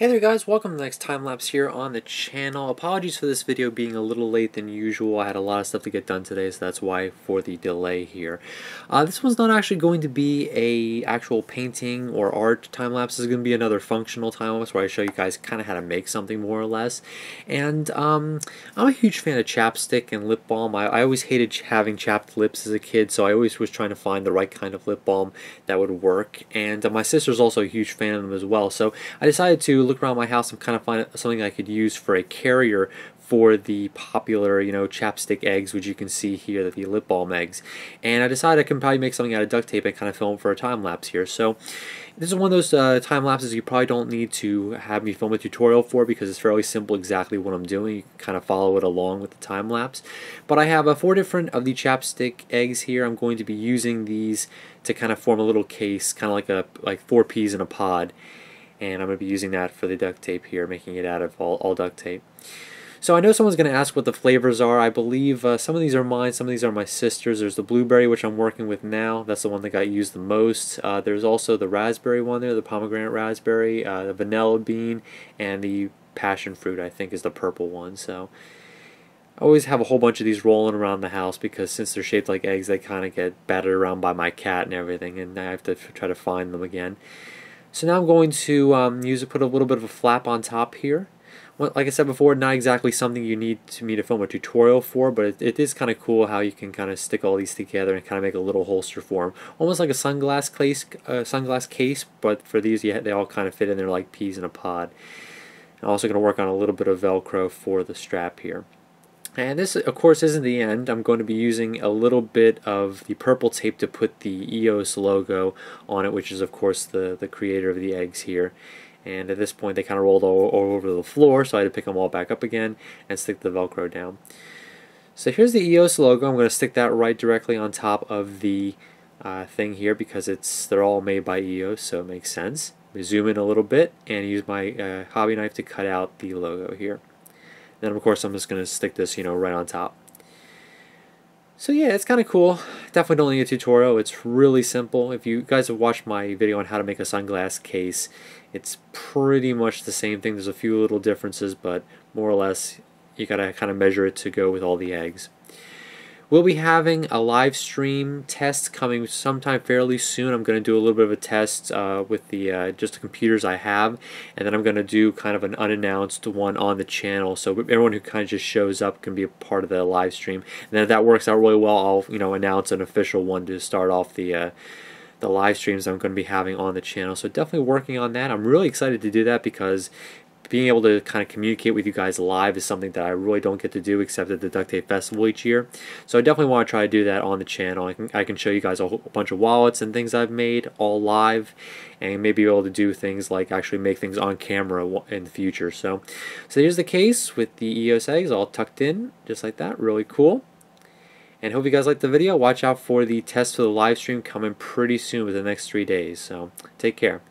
Hey there guys, welcome to the next time lapse here on the channel. Apologies for this video being a little late than usual. I had a lot of stuff to get done today, so that's why for the delay here. Uh, this one's not actually going to be a actual painting or art time lapse. This is going to be another functional time lapse where I show you guys kind of how to make something more or less. And um, I'm a huge fan of chapstick and lip balm. I, I always hated having chapped lips as a kid, so I always was trying to find the right kind of lip balm that would work. And uh, my sister's also a huge fan of them as well, so I decided to look around my house and kind of find something I could use for a carrier for the popular, you know, chapstick eggs, which you can see here, the lip balm eggs. And I decided I can probably make something out of duct tape and kind of film for a time lapse here. So this is one of those uh, time lapses you probably don't need to have me film a tutorial for because it's fairly simple exactly what I'm doing. You kind of follow it along with the time lapse. But I have uh, four different of the chapstick eggs here. I'm going to be using these to kind of form a little case, kind of like a like four peas in a pod and I'm going to be using that for the duct tape here, making it out of all, all duct tape. So I know someone's going to ask what the flavors are. I believe uh, some of these are mine, some of these are my sister's. There's the blueberry, which I'm working with now. That's the one that got used the most. Uh, there's also the raspberry one there, the pomegranate raspberry, uh, the vanilla bean, and the passion fruit, I think, is the purple one. So I always have a whole bunch of these rolling around the house because since they're shaped like eggs, they kind of get battered around by my cat and everything, and I have to try to find them again. So now I'm going to um, use put a little bit of a flap on top here. Well, like I said before, not exactly something you need to me to film a tutorial for, but it, it is kind of cool how you can kind of stick all these together and kind of make a little holster form, almost like a sunglass case. Uh, sunglass case, but for these, yeah, they all kind of fit in there like peas in a pod. I'm also going to work on a little bit of Velcro for the strap here. And this, of course, isn't the end. I'm going to be using a little bit of the purple tape to put the EOS logo on it, which is, of course, the, the creator of the eggs here. And at this point, they kind of rolled all, all over the floor, so I had to pick them all back up again and stick the Velcro down. So here's the EOS logo. I'm going to stick that right directly on top of the uh, thing here because it's they're all made by EOS, so it makes sense. zoom in a little bit and use my uh, hobby knife to cut out the logo here. Then of course I'm just going to stick this, you know, right on top. So yeah, it's kind of cool. Definitely don't need a tutorial. It's really simple. If you guys have watched my video on how to make a sunglass case, it's pretty much the same thing. There's a few little differences, but more or less you gotta kind of measure it to go with all the eggs. We'll be having a live stream test coming sometime fairly soon. I'm going to do a little bit of a test uh, with the uh, just the computers I have, and then I'm going to do kind of an unannounced one on the channel, so everyone who kind of just shows up can be a part of the live stream. And then if that works out really well, I'll you know announce an official one to start off the. Uh, the live streams I'm going to be having on the channel. So definitely working on that. I'm really excited to do that because being able to kind of communicate with you guys live is something that I really don't get to do except at the Duct Tape Festival each year. So I definitely want to try to do that on the channel. I can, I can show you guys a, whole, bunch of wallets and things I've made all live and maybe be able to do things like actually make things on camera in the future. So, so here's the case with the EOS eggs all tucked in just like that. Really cool. And hope you guys liked the video. Watch out for the test for the live stream coming pretty soon within the next three days. So take care.